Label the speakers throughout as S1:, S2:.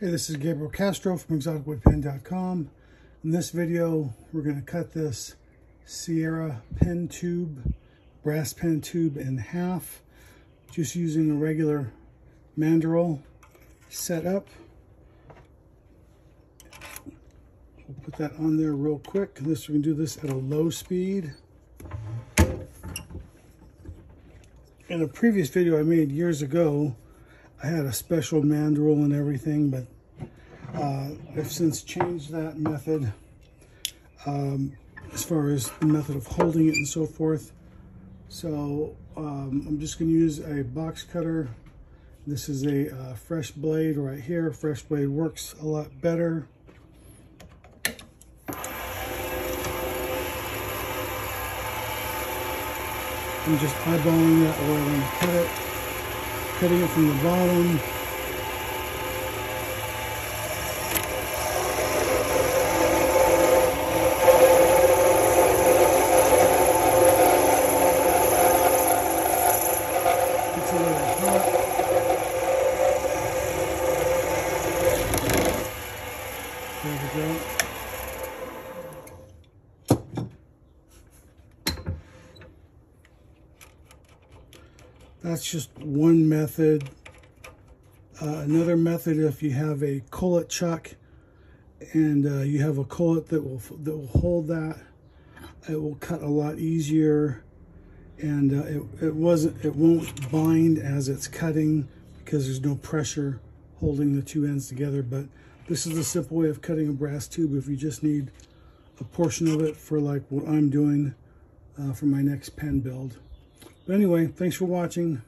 S1: Hey, this is Gabriel Castro from exoticwoodpen.com. In this video, we're going to cut this Sierra pen tube, brass pen tube in half, just using a regular mandrel setup. We'll put that on there real quick. This we can do this at a low speed. In a previous video I made years ago, I had a special mandrel and everything, but uh, I've since changed that method um, as far as the method of holding it and so forth. So um, I'm just going to use a box cutter. This is a uh, fresh blade right here. Fresh blade works a lot better. I'm just eyeballing that going to cut it. Cutting it from the bottom. It's a little hot. There we go. That's just one method. Uh, another method, if you have a collet chuck and uh, you have a collet that will that will hold that, it will cut a lot easier, and uh, it it wasn't it won't bind as it's cutting because there's no pressure holding the two ends together. But this is a simple way of cutting a brass tube if you just need a portion of it for like what I'm doing uh, for my next pen build. But anyway, thanks for watching.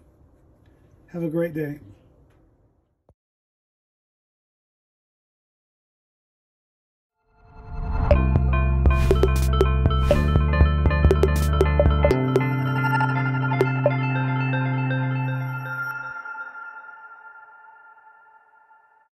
S1: Have a great day.